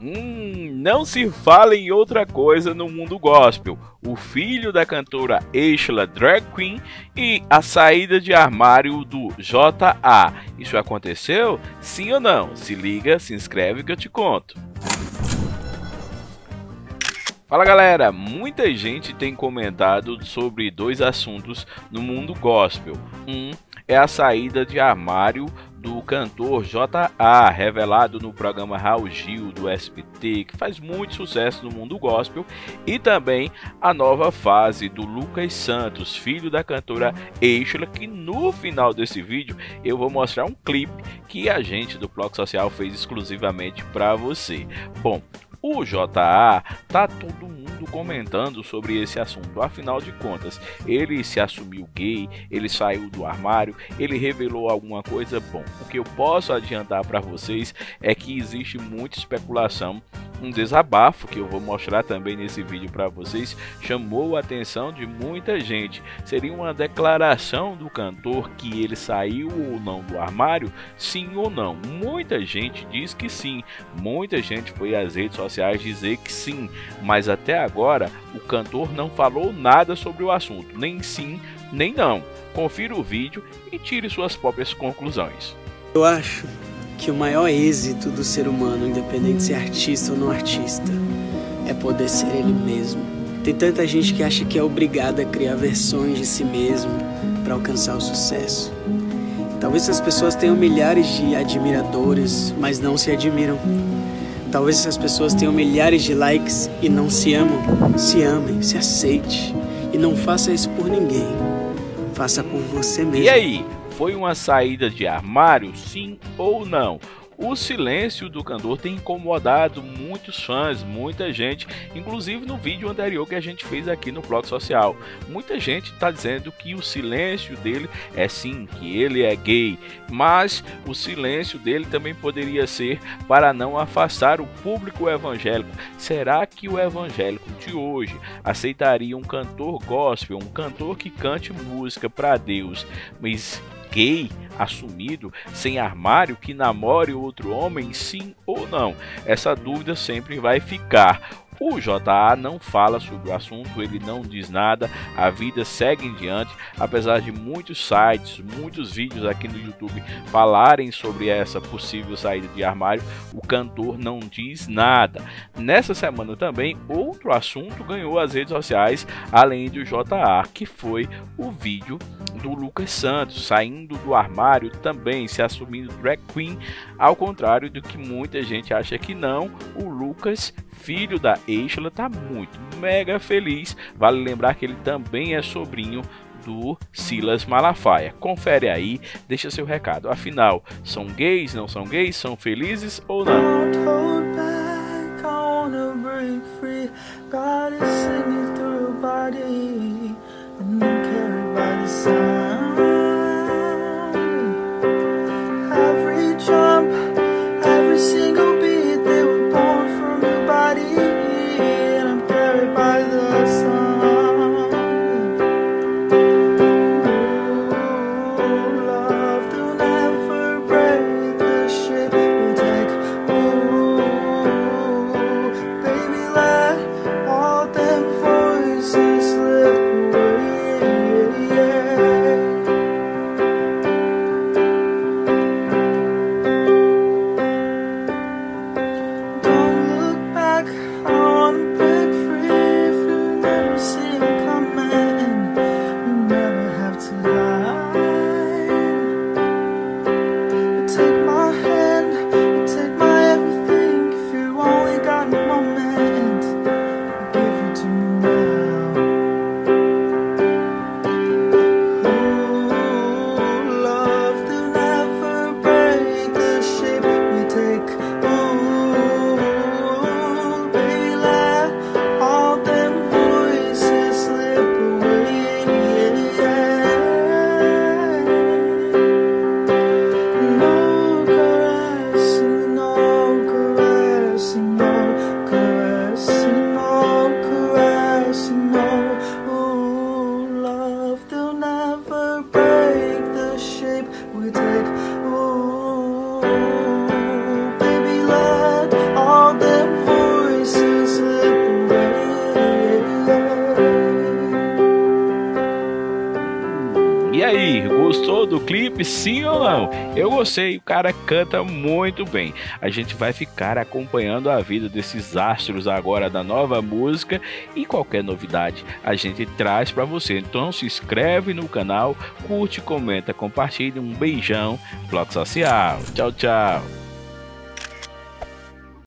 Hum, não se fala em outra coisa no mundo gospel. O filho da cantora Ashla Drag Queen e a saída de armário do JA. Isso aconteceu? Sim ou não? Se liga, se inscreve que eu te conto. Fala galera, muita gente tem comentado sobre dois assuntos no mundo gospel. Um é a saída de armário do cantor J.A., revelado no programa Raul Gil do SBT, que faz muito sucesso no mundo gospel, e também a nova fase do Lucas Santos, filho da cantora Eichla, que no final desse vídeo eu vou mostrar um clipe que a gente do Bloco Social fez exclusivamente para você. Bom, o JA tá todo mundo comentando sobre esse assunto. Afinal de contas, ele se assumiu gay, ele saiu do armário, ele revelou alguma coisa. Bom, o que eu posso adiantar para vocês é que existe muita especulação um desabafo que eu vou mostrar também nesse vídeo para vocês chamou a atenção de muita gente. Seria uma declaração do cantor que ele saiu ou não do armário? Sim ou não? Muita gente diz que sim. Muita gente foi às redes sociais dizer que sim, mas até agora o cantor não falou nada sobre o assunto, nem sim, nem não. Confira o vídeo e tire suas próprias conclusões. Eu acho que o maior êxito do ser humano, independente de ser artista ou não artista, é poder ser ele mesmo. Tem tanta gente que acha que é obrigada a criar versões de si mesmo para alcançar o sucesso. Talvez essas pessoas tenham milhares de admiradores, mas não se admiram. Talvez essas pessoas tenham milhares de likes e não se amam. Se amem, se aceite e não faça isso por ninguém. Faça por você mesmo. E aí? Foi uma saída de armário, sim ou não? O silêncio do cantor tem incomodado muitos fãs, muita gente, inclusive no vídeo anterior que a gente fez aqui no blog social. Muita gente está dizendo que o silêncio dele é sim, que ele é gay, mas o silêncio dele também poderia ser para não afastar o público evangélico. Será que o evangélico de hoje aceitaria um cantor gospel, um cantor que cante música para Deus, mas gay assumido, sem armário, que namore outro homem, sim ou não? Essa dúvida sempre vai ficar. O JA não fala sobre o assunto, ele não diz nada, a vida segue em diante, apesar de muitos sites, muitos vídeos aqui no YouTube falarem sobre essa possível saída de armário, o cantor não diz nada. Nessa semana também, outro assunto ganhou as redes sociais, além do JA, que foi o vídeo do Lucas Santos saindo do armário também, se assumindo drag queen, ao contrário do que muita gente acha que não, o Lucas filho da Eichla está muito mega feliz. Vale lembrar que ele também é sobrinho do Silas Malafaia. Confere aí, deixa seu recado. Afinal, são gays, não são gays, são felizes ou não? to love. Clipe? Sim ou não? Eu gostei, o cara canta muito bem. A gente vai ficar acompanhando a vida desses astros agora da nova música e qualquer novidade a gente traz para você. Então se inscreve no canal, curte, comenta, compartilha. Um beijão, Bloco Social. Tchau, tchau.